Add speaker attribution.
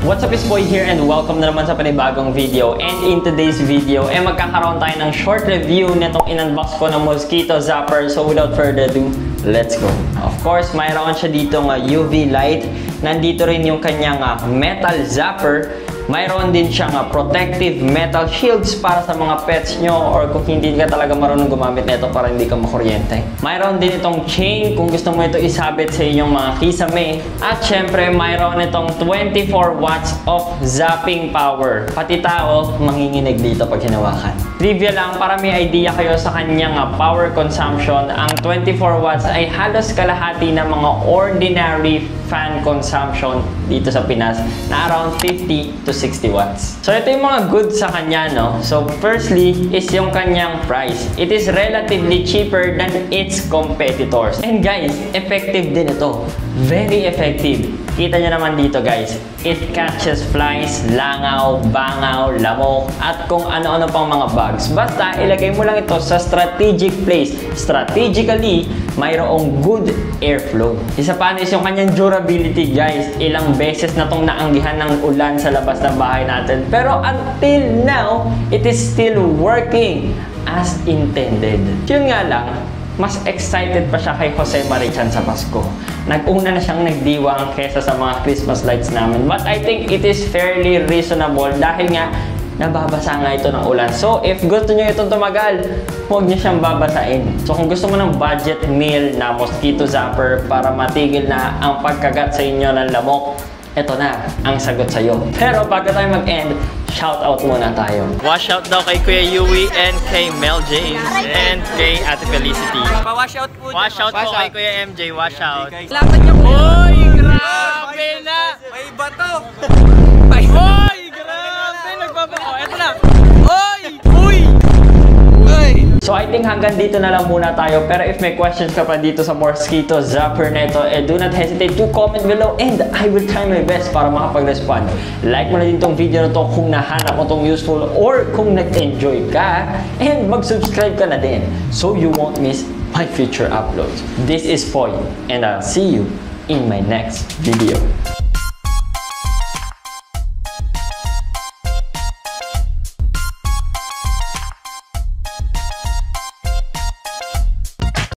Speaker 1: What's up, it's Boy here and welcome na naman sa panibagong video. And in today's video, eh magkakaroon tayo ng short review nitong in-unbox ko ng Mosquito Zapper. So without further ado, let's go. Of course, mayroon siya dito ng UV light. Nandito rin yung kanyang ah, metal zapper. Mayroon din siyang ah, protective metal shields para sa mga pets nyo or kung hindi ka talaga marunong gumamit nito para hindi ka makuryente. Mayroon din itong chain kung gusto mo ito isabit sa inyong mga kisame. At syempre, mayroon itong 24 watts of zapping power. Pati tao, manginginig dito pag hinawakan. Trivia lang, para may idea kayo sa kanyang ah, power consumption, ang 24 watts ay halos kalahati ng mga ordinary fan consumption dito sa Pinas na around 50 to 60 watts. So ito yung mga goods sa kanya, no? So firstly is yung kanyang price. It is relatively cheaper than its competitors. And guys, effective din ito. Very effective. Kita nyo naman dito guys. It catches flies, langaw, bangaw, lamok, at kung ano-ano pang mga bugs. Basta ilagay mo lang ito sa strategic place. Strategically, mayroong good airflow. Isa pa is yung kanyang durability guys. Ilang beses na tong naanggihan ng ulan sa labas ng bahay natin. Pero until now, it is still working as intended. Yun nga lang, mas excited pa siya kay Jose Marichan sa Pasko. Nag-una na siyang nagdiwang kesa sa mga Christmas lights namin. But I think it is fairly reasonable dahil nga nababasa nga ito ng ulan. So, if gusto nyo itong tumagal, huwag nyo siyang babasain. So, kung gusto mo ng budget meal na mosquito zapper para matigil na ang pagkagat sa inyo ng lamok, ito na ang sagot sa'yo. Pero bago tayo mag-end, shout out muna tayo. Wash out daw kay Kuya Yui and kay Mel James and kay Ate Felicity.
Speaker 2: Pa-wash out po.
Speaker 1: Wash out po kay Kuya MJ, wash out.
Speaker 2: Kailangan niyo po.
Speaker 1: Hoy, grabe think hanggang dito na lang muna tayo. Pero if may questions ka pa dito sa Mosquito Zapper neto, eh do not hesitate to comment below and I will try my best para makapag-respond. Like mo na din tong video na to kung nahanap mo tong useful or kung nag-enjoy ka. And mag-subscribe ka na din so you won't miss my future uploads. This is Foy and I'll see you in my next video.